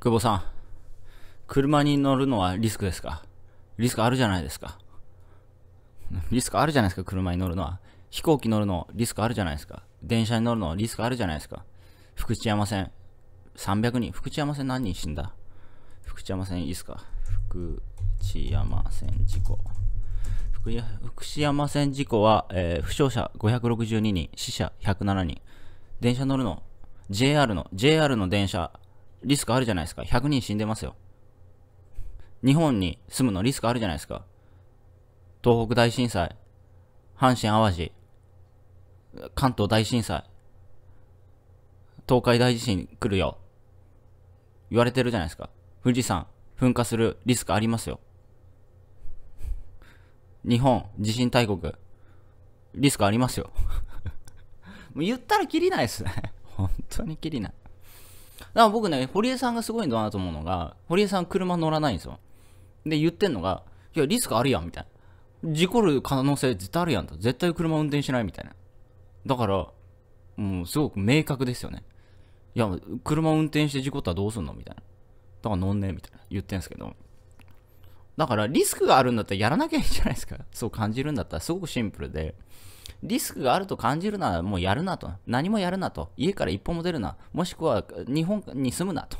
久保さん、車に乗るのはリスクですか？リスクあるじゃないですか。リスクあるじゃないですか、車に乗るのは。飛行機乗るのリスクあるじゃないですか。電車に乗るのリスクあるじゃないですか。福知山線、300人。福知山線何人死んだ？福知山線いいですか？福知山線事故。福知山線事故は、えー負傷者562人、死者107人。電車乗るの JR の、JR の電車、リスクあるじゃないですか。100人死んでますよ。日本に住むのリスクあるじゃないですか。東北大震災、阪神淡路、関東大震災、東海大地震来るよ。言われてるじゃないですか。富士山、噴火するリスクありますよ。日本、地震大国、リスクありますよ。もう言ったらきりないですね。本当にきりない。だから僕ね、堀江さんがすごいんだなと思うのが、堀江さん車乗らないんですよ。で、言ってんのが、いや、リスクあるやん、みたいな。事故る可能性絶対あるやんと。絶対車運転しないみたいな。だから、もうすごく明確ですよね。いや、車運転して事故ったらどうすんのみたいな。だから乗んねえみたいな言ってんすけど。だからリスクがあるんだったらやらなきゃいいじゃないですか？そう感じるんだったらすごくシンプルで。リスクがあると感じるならもうやるなと。何もやるなと。家から一歩も出るな。もしくは日本に住むなと。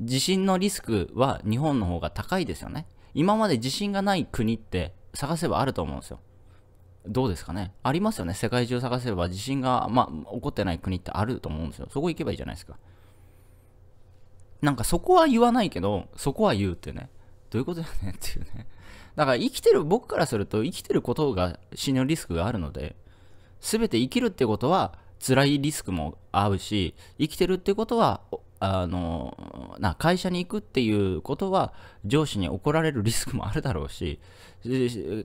地震のリスクは日本の方が高いですよね。今まで地震がない国って探せばあると思うんですよ。どうですかね？ありますよね？世界中探せば地震が、まあ、起こってない国ってあると思うんですよ。そこ行けばいいじゃないですか。なんかそこは言わないけど、そこは言うってね。どういうことだよねっていうね。だから生きてる、僕からすると生きてることが死ぬリスクがあるので、すべて生きるってことは辛いリスクも合うし、生きてるってことは、あの、な、会社に行くっていうことは上司に怒られるリスクもあるだろうし、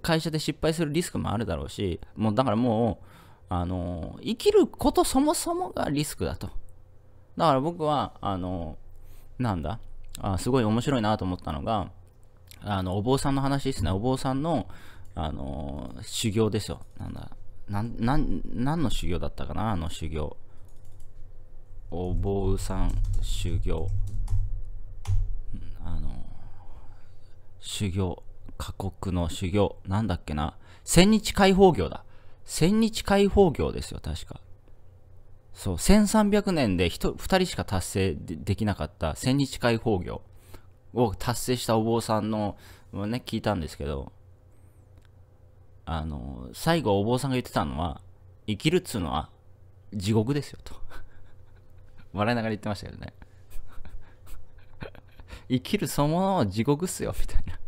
会社で失敗するリスクもあるだろうし、もうだからもう、あの、生きることそもそもがリスクだと。だから僕は、あの、なんだあすごい面白いなと思ったのが、あの、お坊さんの話ですね。お坊さんの、あの修行ですよ。なんだ。なん、なん、何の修行だったかな？あの修行。お坊さん修行。あの修行。過酷の修行。なんだっけな？千日解放業だ。千日解放業ですよ、確か。そう、1300年で 2, 人しか達成できなかった千日解放業を達成したお坊さんの、ね、聞いたんですけど、あの、最後お坊さんが言ってたのは、生きるっつうのは地獄ですよと。笑いながら言ってましたけどね。生きるそのものは地獄っすよ、みたいな。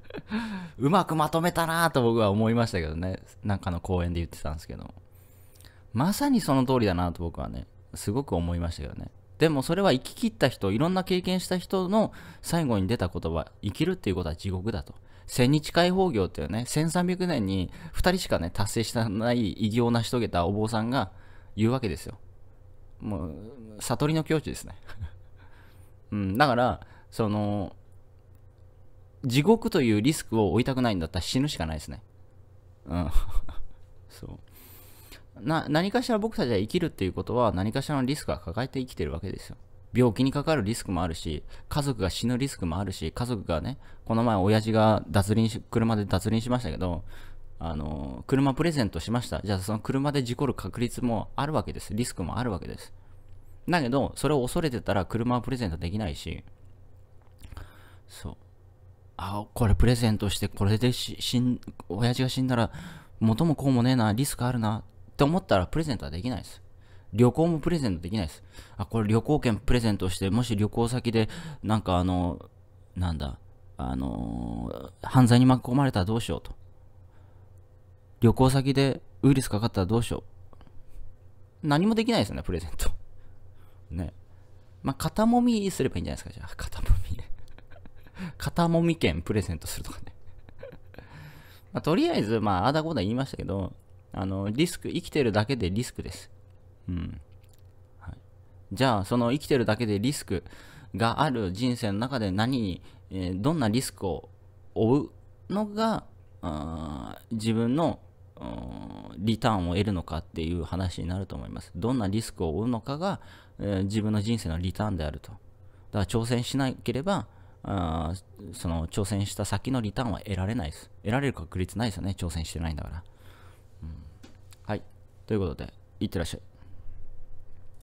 うまくまとめたなぁと僕は思いましたけどね。なんかの講演で言ってたんですけど。まさにその通りだなと僕はね、すごく思いましたけどね。でもそれは生き切った人、いろんな経験した人の最後に出た言葉、生きるっていうことは地獄だと。千日解放業っていうね、1300年に2人しかね、達成したない偉業を成し遂げたお坊さんが言うわけですよ。もう、悟りの境地ですね。うん、だから、その、地獄というリスクを負いたくないんだったら死ぬしかないですね。うん。そう。な、何かしら僕たちは生きるっていうことは何かしらのリスクが抱えて生きてるわけですよ。病気にかかるリスクもあるし、家族が死ぬリスクもあるし、家族がね、この前親父が脱輪し、車で脱輪しましたけど、あの、車プレゼントしました。じゃあその車で事故る確率もあるわけです。リスクもあるわけです。だけど、それを恐れてたら車はプレゼントできないし、そう。あ、これプレゼントして、これでし死ん、親父が死んだら、元もこうもねえな、リスクあるな、って思ったらプレゼントはできないです。旅行もプレゼントできないです。あ、これ旅行券プレゼントして、もし旅行先で、なんかあの、なんだ、あのー犯罪に巻き込まれたらどうしようと。旅行先でウイルスかかったらどうしよう。何もできないですよね、プレゼント。ね。まあ、肩もみすればいいんじゃないですか、じゃあ。肩もみね。肩もみ券プレゼントするとかね。まあ、とりあえず、まあ、あだこだ言いましたけど、あの、リスク、生きてるだけでリスクです。うん。はい、じゃあ、その生きてるだけでリスクがある人生の中で何に、えー、どんなリスクを負うのが、自分のリターンを得るのかっていう話になると思います。どんなリスクを負うのかが、えー、自分の人生のリターンであると。だから挑戦しなければ、あその挑戦した先のリターンは得られないです。得られる確率ないですよね、挑戦してないんだから。ということで、いってらっしゃい。